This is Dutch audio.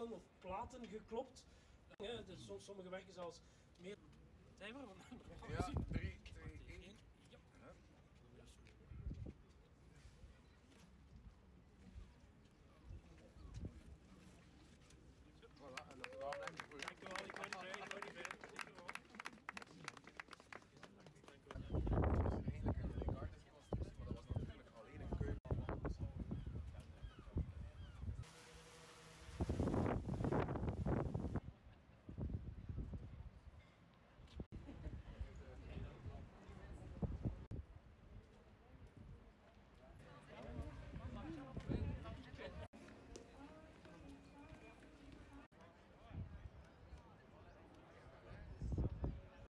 of platen geklopt. Ja, dus sommige werken zelfs meer. Zijn we? Ja.